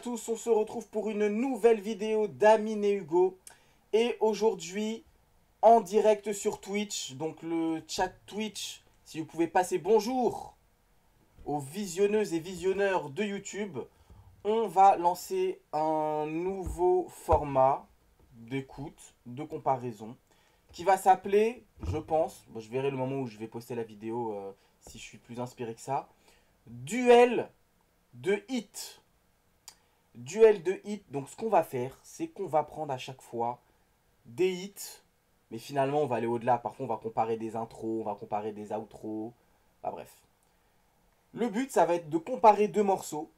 tous, on se retrouve pour une nouvelle vidéo d'Amine et Hugo. Et aujourd'hui, en direct sur Twitch, donc le chat Twitch, si vous pouvez passer bonjour aux visionneuses et visionneurs de YouTube, on va lancer un nouveau format d'écoute, de comparaison, qui va s'appeler, je pense, je verrai le moment où je vais poster la vidéo euh, si je suis plus inspiré que ça, Duel de hit. Duel de hit. Donc ce qu'on va faire, c'est qu'on va prendre à chaque fois des hits. Mais finalement, on va aller au-delà. Parfois, on va comparer des intros, on va comparer des outros. Bah bref. Le but, ça va être de comparer deux morceaux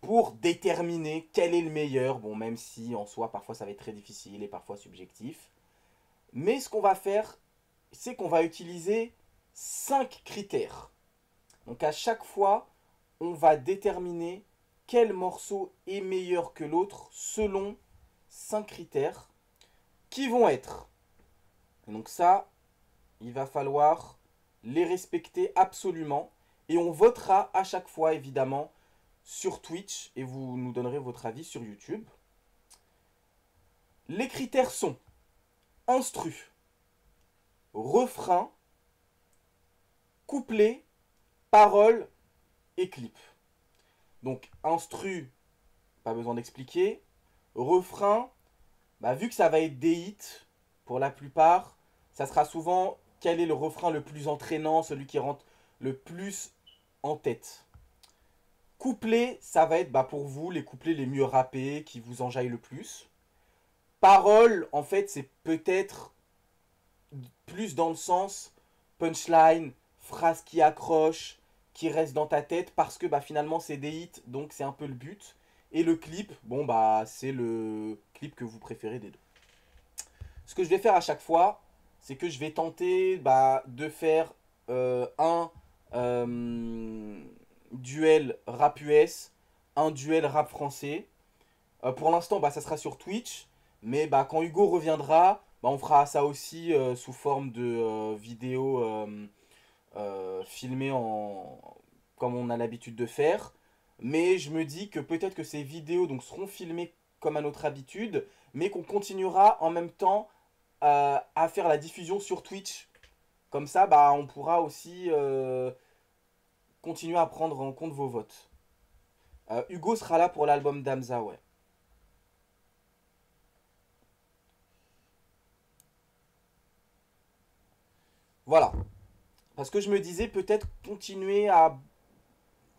pour déterminer quel est le meilleur. Bon, même si en soi, parfois, ça va être très difficile et parfois subjectif. Mais ce qu'on va faire, c'est qu'on va utiliser cinq critères. Donc à chaque fois, on va déterminer quel morceau est meilleur que l'autre selon cinq critères qui vont être. donc ça, il va falloir les respecter absolument. Et on votera à chaque fois, évidemment, sur Twitch. Et vous nous donnerez votre avis sur YouTube. Les critères sont instru, refrain, couplet, parole et clip. Donc instru, pas besoin d'expliquer. Refrain, bah, vu que ça va être des hits, pour la plupart, ça sera souvent quel est le refrain le plus entraînant, celui qui rentre le plus en tête. Couplet, ça va être bah, pour vous les couplets les mieux rappés, qui vous enjaillent le plus. Parole, en fait, c'est peut-être plus dans le sens punchline, phrase qui accroche, qui reste dans ta tête parce que bah, finalement c'est des hits, donc c'est un peu le but. Et le clip, bon bah c'est le clip que vous préférez des deux. Ce que je vais faire à chaque fois, c'est que je vais tenter bah, de faire euh, un euh, duel rap US, un duel rap français. Euh, pour l'instant, bah, ça sera sur Twitch. Mais bah, quand Hugo reviendra, bah, on fera ça aussi sous forme de vidéo euh, filmé en comme on a l'habitude de faire. Mais je me dis que peut-être que ces vidéos donc, seront filmées comme à notre habitude, mais qu'on continuera en même temps euh, à faire la diffusion sur Twitch. Comme ça, bah, on pourra aussi euh, continuer à prendre en compte vos votes. Hugo sera là pour l'album d'Amza, ouais. Voilà. Parce que je me disais peut-être continuer à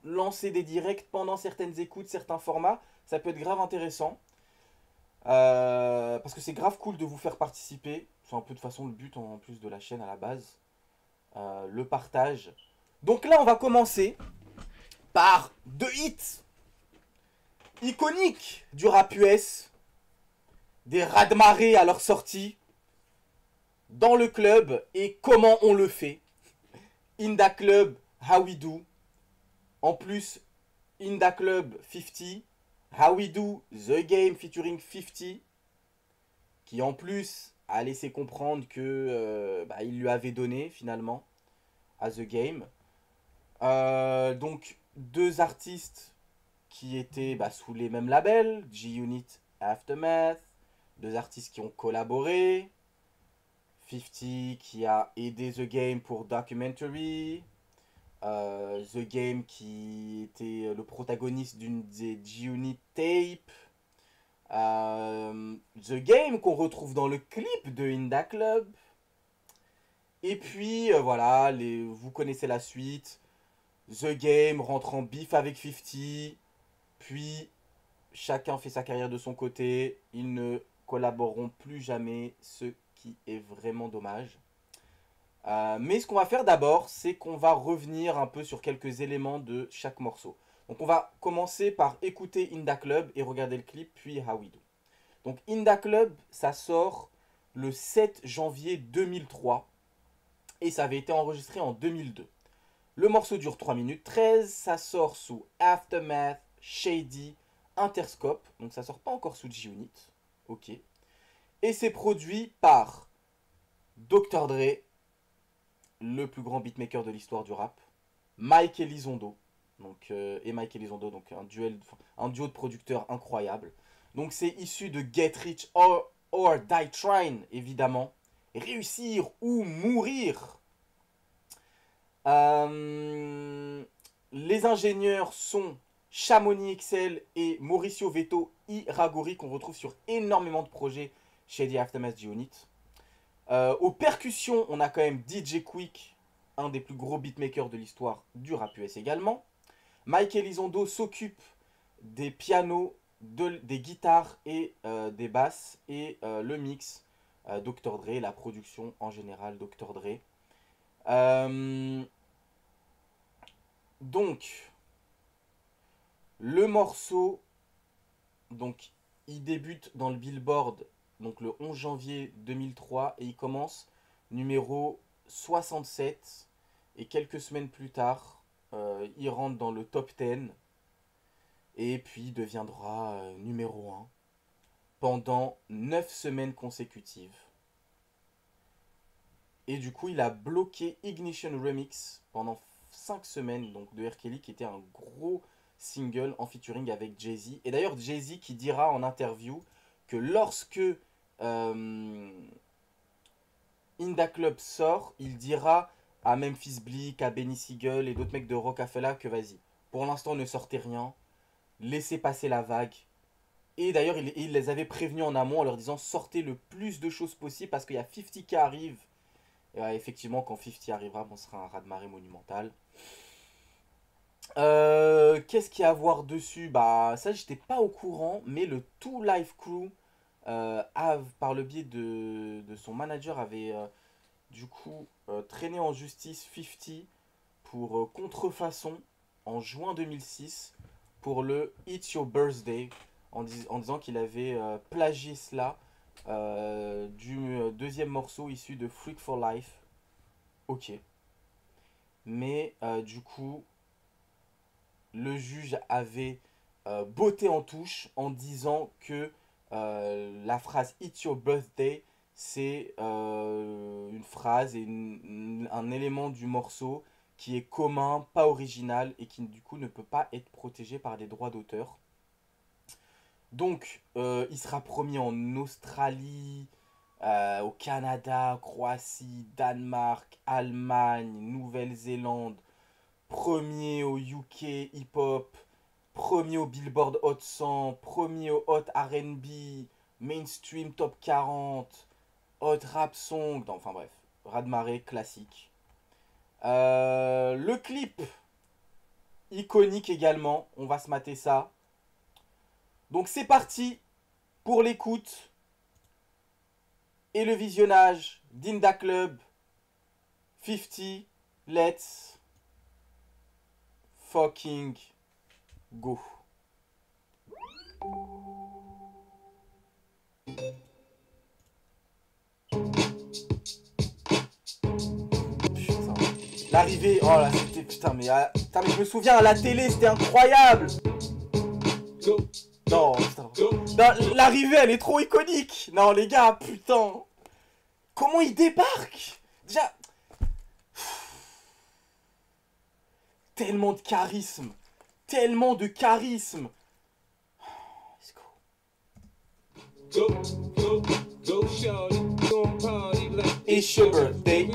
lancer des directs pendant certaines écoutes, certains formats, ça peut être grave intéressant. Euh, parce que c'est grave cool de vous faire participer. C'est un peu de façon le but en plus de la chaîne à la base. Euh, le partage. Donc là, on va commencer par deux hits iconiques du rap US. Des raz-de-marée à leur sortie. Dans le club et comment on le fait. Inda Club, How We Do. En plus, Inda Club 50. How We Do, The Game featuring 50. Qui en plus a laissé comprendre que euh, bah, il lui avait donné finalement à The Game. Euh, donc deux artistes qui étaient bah, sous les mêmes labels, G-Unit, Aftermath, deux artistes qui ont collaboré, 50 qui a aidé The Game pour Documentary. Euh, The Game qui était le protagoniste d'une des G-Unit tapes. Euh, The Game qu'on retrouve dans le clip de Inda Club. Et puis euh, voilà, les, vous connaissez la suite. The Game rentre en bif avec 50. Puis chacun fait sa carrière de son côté. Ils ne collaboreront plus jamais. Ce qui est vraiment dommage. Euh, mais ce qu'on va faire d'abord, c'est qu'on va revenir un peu sur quelques éléments de chaque morceau. Donc on va commencer par écouter Inda Club et regarder le clip, puis How We Do. Donc Inda Club, ça sort le 7 janvier 2003 et ça avait été enregistré en 2002. Le morceau dure 3 minutes 13, ça sort sous Aftermath, Shady, Interscope, donc ça sort pas encore sous G-Unit, ok. Et c'est produit par Dr. Dre, le plus grand beatmaker de l'histoire du rap, Mike Elizondo, donc, euh, et Mike Elizondo, donc un, duo de producteurs incroyable. Donc c'est issu de Get Rich or, Die Trying, évidemment. Réussir ou mourir. Euh, les ingénieurs sont Chamonix Excel et Mauricio Veto Iragori qu'on retrouve sur énormément de projets The Aftermath Unit. Euh, aux percussions, on a quand même DJ Quick, un des plus gros beatmakers de l'histoire du rap US également. Mike Elizondo s'occupe des pianos, des guitares et euh, des basses et euh, le mix Dr. Dre, la production en général Dr. Dre. donc, le morceau, donc, il débute dans le Billboard donc le 11 janvier 2003 et il commence numéro 67 et quelques semaines plus tard, euh, il rentre dans le top 10 et puis deviendra euh, numéro 1 pendant 9 semaines consécutives. Et du coup, il a bloqué Ignition Remix pendant 5 semaines donc de R. Qui était un gros single en featuring avec Jay-Z. Et d'ailleurs, Jay-Z qui dira en interview que lorsque Inda Club sort, il dira à Memphis Bleak, à Benny Siegel et d'autres mecs de Rockefeller que vas-y, pour l'instant ne sortez rien, laissez passer la vague. Et d'ailleurs, il, les avait prévenus en amont en leur disant sortez le plus de choses possible parce qu'il y a 50 qui arrive. Et effectivement, quand 50 arrivera, on sera un raz-de-marée monumental. Euh, qu'est-ce qu'il y a à voir dessus? Bah, ça, j'étais pas au courant, mais le Two Life Crew euh, par le biais de, son manager, avait euh, du coup euh, traîné en justice 50 pour contrefaçon en juin 2006 pour le It's Your Birthday en, en disant qu'il avait plagié cela du deuxième morceau issu de Freak for Life. Ok. Mais du coup, le juge avait botté en touche en disant que euh, la phrase It's your birthday, c'est euh, une phrase et un élément du morceau qui est commun, pas original et qui du coup ne peut pas être protégé par des droits d'auteur. Donc, euh, il sera promis en Australie, au Canada, Croatie, Danemark, Allemagne, Nouvelle-Zélande, premier au UK hip-hop, premier au Billboard Hot 100, premier au Hot RB, Mainstream Top 40, Hot Rap Song, enfin bref, Radmaré classique. Euh, le clip, iconique également, on va se mater ça. Donc c'est parti pour l'écoute et le visionnage d'Inda Club 50 Let's fucking Go. L'arrivée, oh là, c'était putain, mais, ah, putain, mais je me souviens à la télé, c'était incroyable. Non, putain. L'arrivée, elle est trop iconique. Non, les gars, putain. Comment il débarque Déjà. Tellement de charisme tellement de charisme. Let's go. Go, go, go, party like it's your birthday.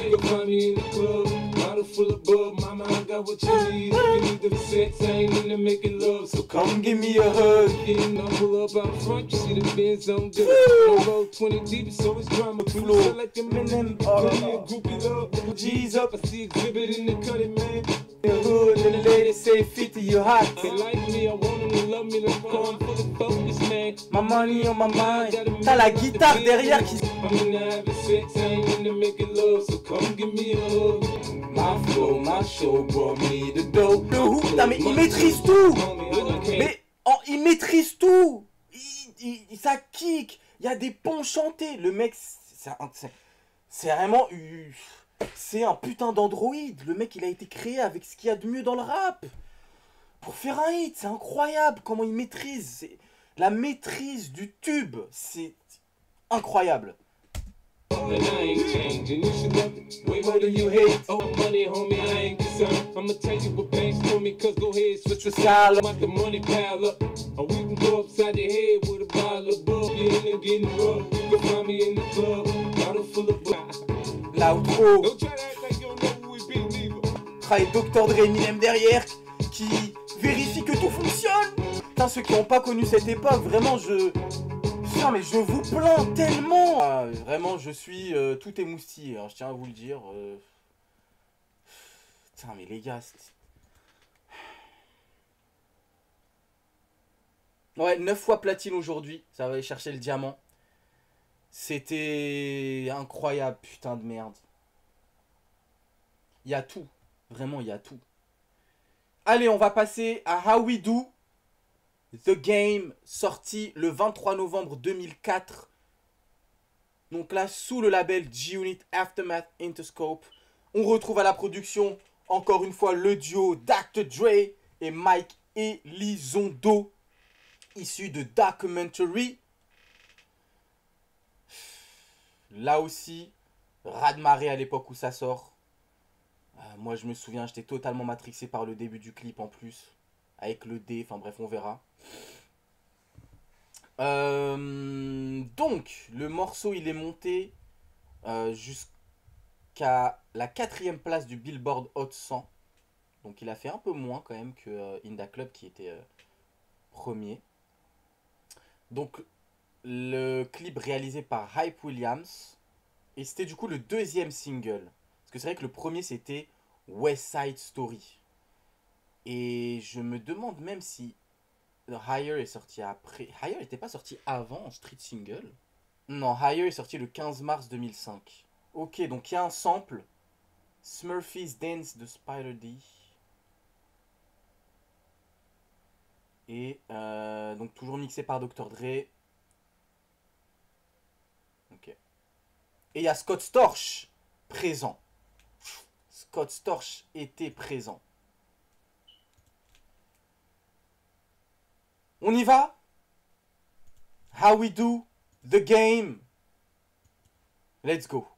So come give me a hug. Pull up out front, you see the Benz on good. I roll 20 deep, so it's drama. Flow like a man, them all. Groupie love, G's up. I see exhibit in the cutting, man. Say 50 you hot. They like me, I want them to love me, let's go on for the focus, man. My money on my mind. T'as la guitare derrière qui. I'm in the having sex, I ain't in the making love, so come give me a hug. My flow, my show brought me the dope. Le hook, putain, mais il maîtrise tout. Mais oh, il maîtrise tout. Il, il, ça kick. Il y a des ponts chantés. Le mec, c'est vraiment. C'est un putain d'androïde. Le mec, il a été créé avec ce qu'il y a de mieux dans le rap. Pour faire un hit, c'est incroyable comment il maîtrise. La maîtrise du tube, c'est incroyable. and I ain't changing. You should love it way more than you hate. Oh, money, homie, I ain't concerned. I'ma tell you what banks told me, cause go ahead, switch your style up. the money pile up. Or we can go upside the head with a bottle of bug. You in there getting rough. You can find me in the club, bottle full of bug. L'outro. Don't try to act like you don't know who we be, neither. Et Dr. Dre Eminem derrière qui vérifie que tout fonctionne. Putain, ceux qui n'ont pas connu cette époque, vraiment, je. Putain, mais je vous plains tellement. Ah, vraiment, je suis euh, tout émoustillé, hein, je tiens à vous le dire. euh. Putain, mais les gars. Ouais, 9 fois platine aujourd'hui. Ça va aller chercher le diamant. C'était incroyable, putain de merde. Il y a tout. Vraiment, il y a tout. Allez, on va passer à How We Do. The Game, sorti le 23 novembre 2004. Donc là, sous le label G-Unit Aftermath Interscope. On retrouve à la production, encore une fois, le duo Dr. Dre et Mike Elizondo, issu de Documentary. Là aussi, raz de à l'époque où ça sort. Euh, moi, je me souviens, j'étais totalement matrixé par le début du clip en plus. Avec le D, enfin bref, on verra. Euh, donc, le morceau, il est monté euh, jusqu'à la quatrième place du Billboard Hot 100. Donc, il a fait un peu moins quand même que Inda Club qui était premier. Donc, le clip réalisé par Hype Williams. Et c'était du coup le deuxième single. Que c'est vrai que le premier c'était West Side Story. Et je me demande même si Higher est sorti après. Higher n'était pas sorti avant en street single? Non, Higher est sorti le 15 mars 2005. Ok, donc il y a un sample. Smurfy's Dance de Spider D. Et euh, donc toujours mixé par Dr. Dre. Ok. Et il y a Scott Storch présent. Scott Storch était présent. On y va? How we do the game? Let's go.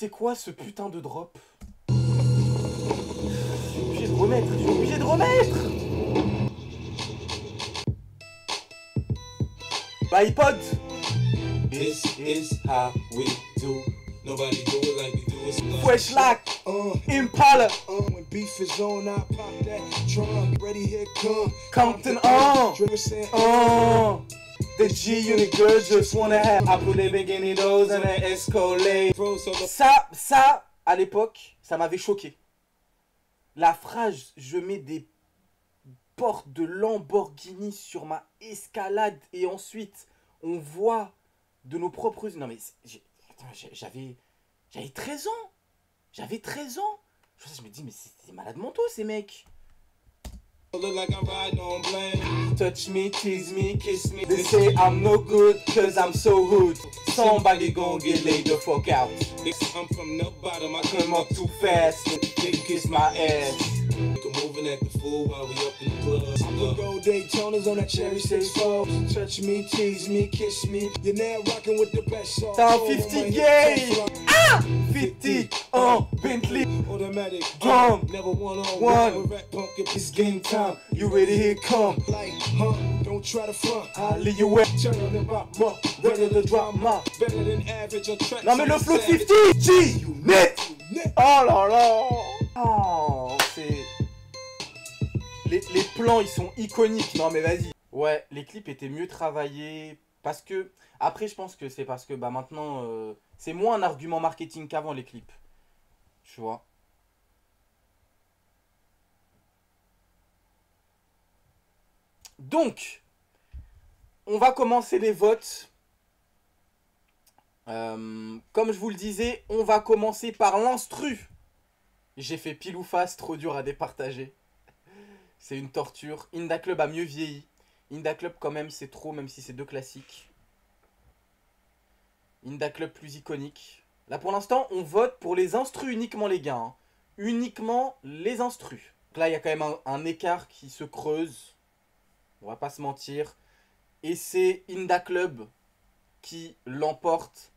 C'est quoi ce putain de drop? Je suis obligé de remettre, je suis obligé de remettre Bah iPod This is how we do. Nobody do it like we do it. Lac Uh, Impala uh, when beef is on, I pop that trunk. Ready, here come. Compton on saying, Oh The G-Unit girls just wanna have I put the bikini those and an Escalade Bro, so the Ça, ça, à l'époque, ça m'avait choqué. La phrase, je mets des portes de Lamborghini sur ma escalade et ensuite on voit de nos propres. Non mais j'avais j'avais 13 ans. J'avais 13 ans. Je me dis mais c'est des malades mentaux ces mecs. Look like I'm riding on blame. Touch me, tease me, kiss me. They say I'm no good cause I'm so hood. Somebody gon' get laid the fuck out. I'm from the bottom. I Come up too fast, they kiss my ass. You can move and act the fool while we up in the club. I'm The gold Daytonas on that cherry six four. Touch me, tease me, kiss me. You're now rocking with the best song. Oh, 50 my gay. hop 50 en Bentley. automatic. Drum. Never one on One. Punk if It's game time. You ready? Here come. Like, huh? Don't try to front. I'll leave you wet. Turn on the rock, ready to drop my. Better than average on track. Non mais le flow de 50 G Unit Oh là là Oh c'est... Les, les plans ils sont iconiques, non mais vas-y. Ouais, les clips étaient mieux travaillés parce que... Après je pense que c'est parce que bah maintenant euh, c'est moins un argument marketing qu'avant les clips. Tu vois Donc, on va commencer les votes. Euh, comme je vous le disais, on va commencer par l'instru. J'ai fait pile ou face, trop dur à départager. C'est une torture. Inda Club a mieux vieilli. Inda Club, quand même, c'est trop, même si c'est deux classiques. Inda Club plus iconique. Là, pour l'instant, on vote pour les instrus uniquement, les gars. hein. Uniquement les instrus. Donc là, il y a quand même un, écart qui se creuse. On va pas se mentir. Et c'est Inda Club qui l'emporte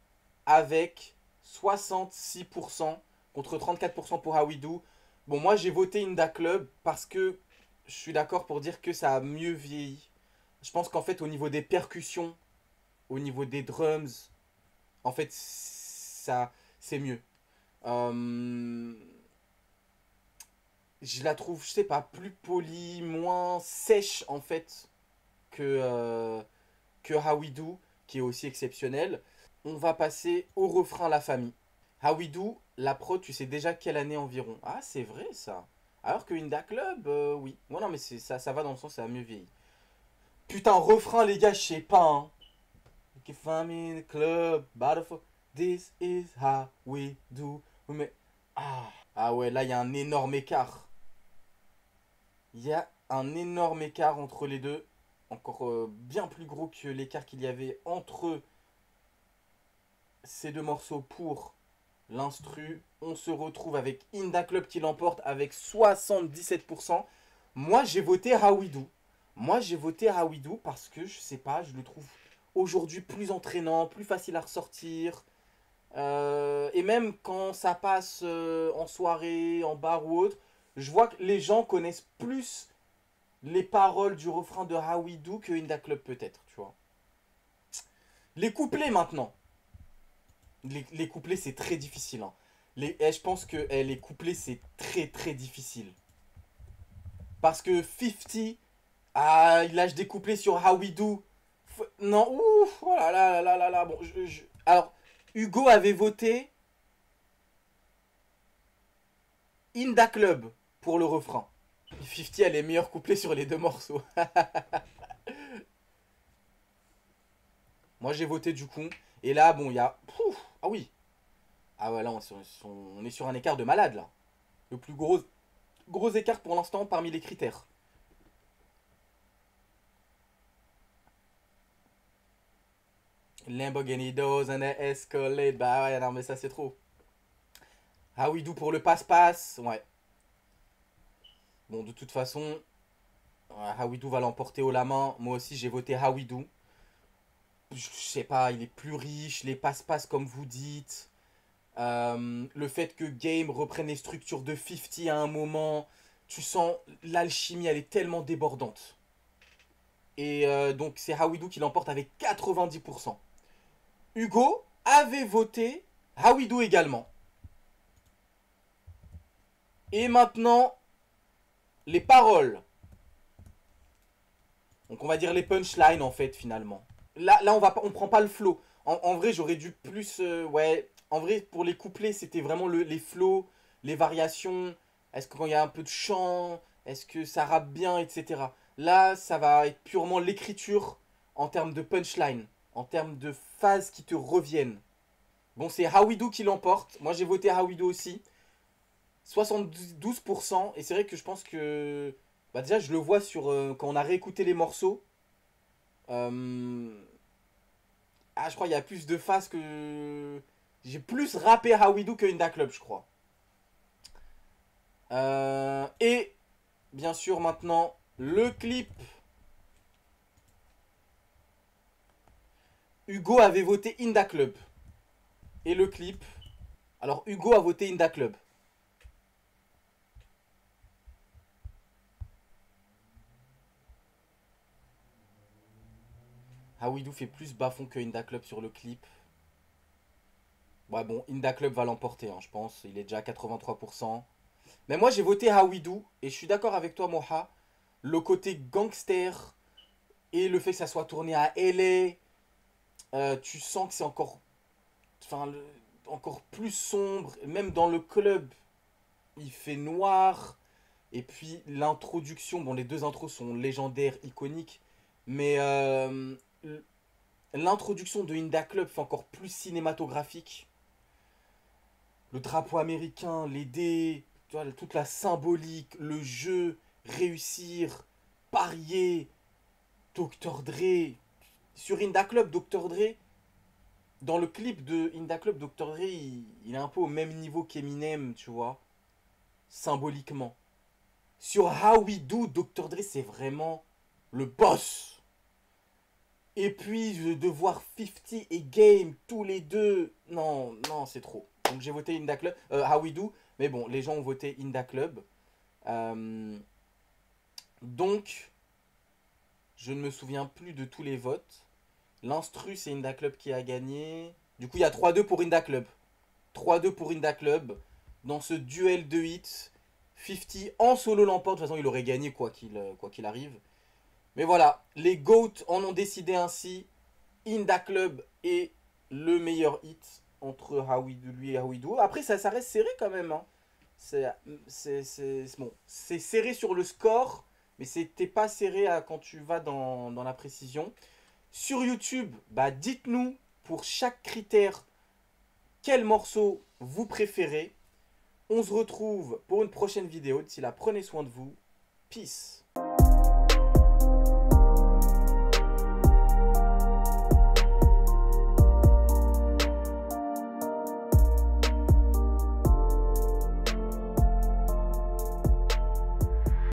avec 66% contre 34% pour Hawidou. Bon, moi j'ai voté Inda Club parce que je suis d'accord pour dire que ça a mieux vieilli. Je pense qu'en fait, au niveau des percussions, au niveau des drums, en fait, ça c'est mieux. Euh, je la trouve, je sais pas, plus polie, moins sèche en fait que, euh, qui est aussi exceptionnel. On va passer au refrain La Famille. Hawidou, la prod, tu sais déjà quelle année environ? Ah, c'est vrai ça. Alors que Inda Club, euh, oui. Ouais, non, mais ça, ça va dans le sens, ça a mieux vieilli. Putain, refrain, les gars, je sais pas, hein. If I'm in the club, this is how we do. Ah, ah ouais, là, il y a un énorme écart. Il y a un énorme écart entre les deux. Encore euh, bien plus gros que l'écart qu'il y avait entre ces deux morceaux pour l'instru. On se retrouve avec Inda Club qui l'emporte avec 77%. Moi, j'ai voté Hawidou. Moi, j'ai voté Hawidou parce que, je sais pas, je le trouve aujourd'hui plus entraînant, plus facile à ressortir. Euh, et même quand ça passe euh, en soirée, en bar ou autre, je vois que les gens connaissent plus les paroles du refrain de Hawidou que Inda Club peut-être, tu vois. Les couplets maintenant. Les, les couplets, c'est très difficile. hein. Eh, je pense que eh, les couplets, c'est très très difficile. Parce que 50, ah, il lâche des couplets sur Hawidou. F- Non, ouf, oh là là là là là. Bon, je- je- Alors, Hugo avait voté Inda Club pour le refrain. 50 a les meilleurs couplets sur les deux morceaux. Moi j'ai voté du coup. Et là, bon, il y a. Ah oui. Ah ouais, là, on est, sur, sur- on est sur un écart de malade là. Le plus gros, gros écart pour l'instant parmi les critères. Lamborghini doors and a Escalade. Bah ouais, non, mais ça c'est trop. Hawidou pour le passe-passe. Ouais. Bon, de toute façon, ouais, Hawidou va l'emporter haut la main. Moi aussi, j'ai voté Hawidou. Je sais pas, il est plus riche, les passe-passe comme vous dites. Euh, le fait que Game reprenne les structures de 50 à un moment, tu sens l'alchimie, elle est tellement débordante. Et euh, donc c'est Hawidou qui l'emporte avec 90%. Hugo avait voté Hawidou également. Et maintenant, les paroles. Donc on va dire les punchlines en fait finalement. Là, on va on prend pas le flow. En, vrai j'aurais dû plus, euh, ouais. En vrai pour les couplets c'était vraiment le- les flows, les variations. Est-ce que quand il y a un peu de chant, est-ce que ça rappe bien, etc. Là ça va être purement l'écriture en termes de punchline, en termes de phases qui te reviennent. Bon c'est Hawidou qui l'emporte. Moi j'ai voté Hawidou aussi. 72% et c'est vrai que je pense que bah déjà je le vois sur euh, quand on a réécouté les morceaux Euh, ah je crois qu'il y a plus de phases que j'ai plus rappé Hawidou que Inda Club je crois Euh, et bien sûr maintenant le clip Hugo avait voté Inda Club et le clip alors Hugo a voté Inda Club Hawidou fait plus bas-fond que Inda Club sur le clip. Ouais, bon, Inda Club va l'emporter, hein, je pense. Il est déjà à 83%. Mais moi, j'ai voté Hawidou. Et je suis d'accord avec toi, Moha. Le côté gangster et le fait que ça soit tourné à LA, euh, tu sens que c'est encore, plus sombre. Même dans le club, il fait noir. Et puis l'introduction, bon, les deux intros sont légendaires, iconiques. Mais euh, l'introduction de Inda Club fait encore plus cinématographique. Le drapeau américain, les dés, toute la symbolique, le jeu, réussir, parier, Dr. Dre. Sur Inda Club, Dr. Dre, dans le clip de Inda Club, Dr. Dre, il, est un peu au même niveau qu'Eminem, tu vois, symboliquement. Sur How We Do, Dr. Dre, c'est vraiment le boss. Et puis de voir 50 et Game tous les deux. Non, non, c'est trop. Donc j'ai voté Inda Club. Euh, How We Do. Mais bon, les gens ont voté Inda Club. Euh, donc, je ne me souviens plus de tous les votes. L'instru, c'est Inda Club qui a gagné. Du coup, il y a 3-2 pour Inda Club. 3-2 pour Inda Club. Dans ce duel de hits. 50 en solo l'emporte. De toute façon, il aurait gagné quoi qu'il quoi qu'il arrive. Mais voilà, les GOAT en ont décidé ainsi. Inda Club est le meilleur hit entre lui et Howie Do. Après, ça, ça reste serré quand même. Hein. C'est bon, serré sur le score, mais c'était pas serré à, quand tu vas dans, la précision. Sur YouTube, bah, dites-nous pour chaque critère quel morceau vous préférez. On se retrouve pour une prochaine vidéo. D'ici là, prenez soin de vous. Peace.